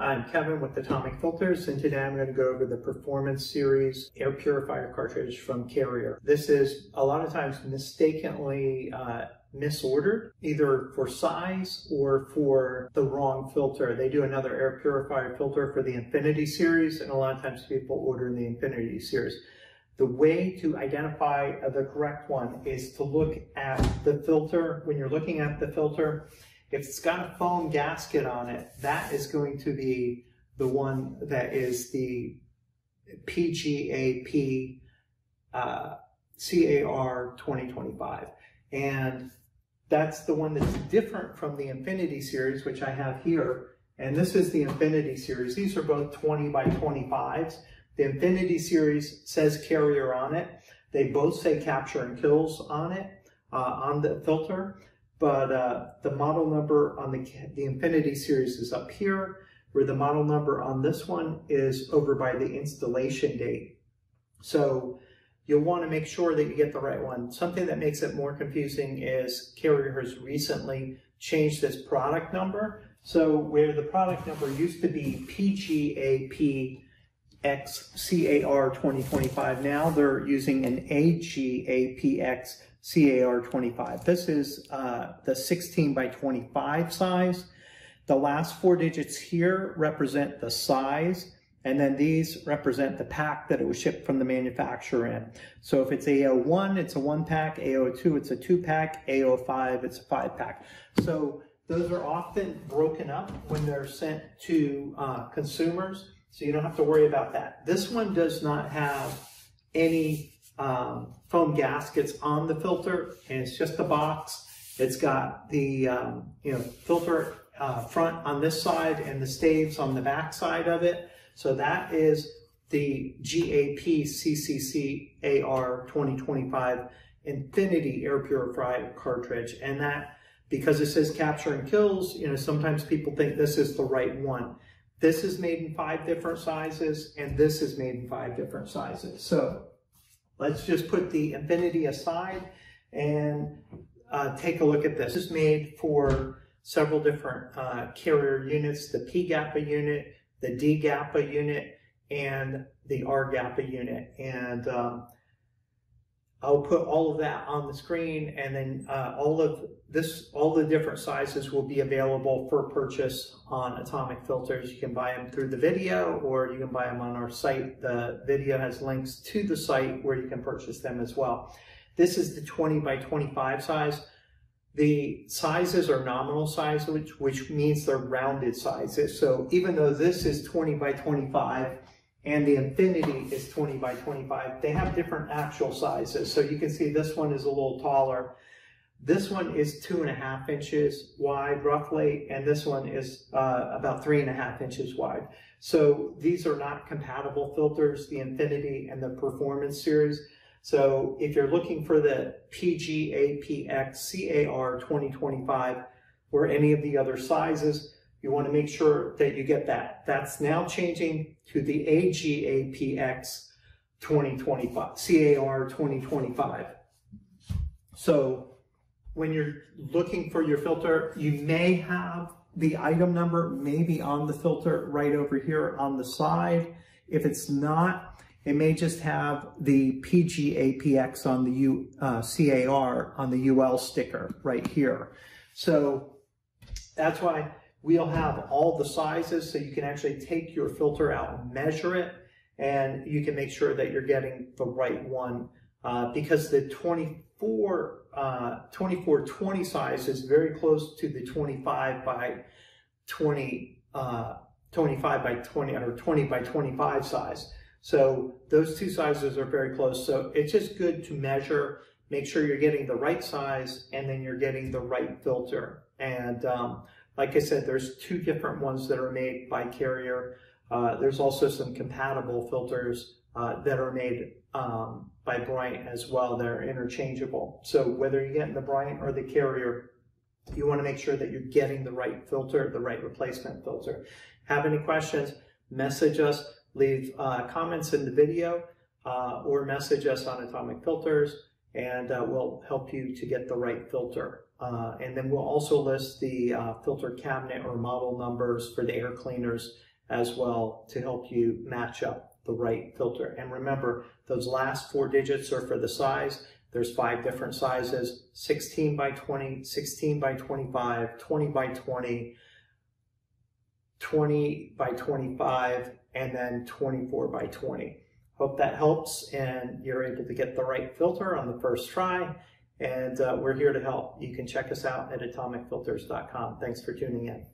I'm Kevin with Atomic Filters, and today I'm going to go over the Performance Series air purifier cartridge from Carrier. This is a lot of times mistakenly uh, misordered, either for size or for the wrong filter. They do another air purifier filter for the Infinity Series, and a lot of times people order the Infinity Series. The way to identify the correct one is to look at the filter. When you're looking at the filter, if it's got a foam gasket on it, that is going to be the one that is the PGAP uh, CAR 2025. And that's the one that's different from the Infinity series, which I have here. And this is the Infinity series. These are both 20 by 25s. The Infinity series says carrier on it. They both say capture and kills on it, uh, on the filter. But uh, the model number on the, the Infinity series is up here, where the model number on this one is over by the installation date. So you'll want to make sure that you get the right one. Something that makes it more confusing is Carrier has recently changed this product number. So where the product number used to be PGAP XCAR 2025. Now they're using an AGAPX CAR 25. This is uh, the 16 by 25 size. The last four digits here represent the size, and then these represent the pack that it was shipped from the manufacturer in. So if it's AO1, it's a one pack, AO2, it's a two pack, AO5, it's a five pack. So those are often broken up when they're sent to uh, consumers so you don't have to worry about that. This one does not have any um, foam gaskets on the filter, and it's just a box. It's got the um, you know filter uh, front on this side and the staves on the back side of it. So that is the GAP CCC AR 2025 Infinity Air Purifier cartridge, and that because it says capture and kills, you know sometimes people think this is the right one. This is made in five different sizes, and this is made in five different sizes. So let's just put the Infinity aside and uh, take a look at this. This is made for several different uh, carrier units, the P-GAPA unit, the D-GAPA unit, and the R-GAPA unit. And um, I'll put all of that on the screen and then uh, all of this, all the different sizes will be available for purchase on Atomic Filters. You can buy them through the video or you can buy them on our site. The video has links to the site where you can purchase them as well. This is the 20 by 25 size. The sizes are nominal size, which, which means they're rounded sizes. So even though this is 20 by 25, and the Infinity is 20 by 25. They have different actual sizes. So you can see this one is a little taller. This one is two and a half inches wide roughly, and this one is uh, about three and a half inches wide. So these are not compatible filters, the Infinity and the Performance series. So if you're looking for the PGAPX CAR 2025 or any of the other sizes, you want to make sure that you get that. That's now changing to the AGAPX 2025, CAR 2025. So when you're looking for your filter, you may have the item number maybe on the filter right over here on the side. If it's not, it may just have the PGAPX on the U, uh, CAR on the UL sticker right here. So that's why We'll have all the sizes so you can actually take your filter out and measure it and you can make sure that you're getting the right one uh, because the 24, uh, 2420 size is very close to the 25 by 20, uh, 25 by 20 or 20 by 25 size. So those two sizes are very close. So it's just good to measure, make sure you're getting the right size and then you're getting the right filter. And um, like I said, there's two different ones that are made by Carrier. Uh, there's also some compatible filters uh, that are made um, by Bryant as well They're interchangeable. So whether you get the Bryant or the Carrier, you want to make sure that you're getting the right filter, the right replacement filter. Have any questions, message us, leave uh, comments in the video, uh, or message us on Atomic Filters, and uh, we'll help you to get the right filter. Uh, and then we'll also list the uh, filter cabinet or model numbers for the air cleaners as well to help you match up the right filter. And remember, those last four digits are for the size. There's five different sizes, 16 by 20, 16 by 25, 20 by 20, 20 by 25, and then 24 by 20. Hope that helps and you're able to get the right filter on the first try. And uh, we're here to help. You can check us out at atomicfilters.com. Thanks for tuning in.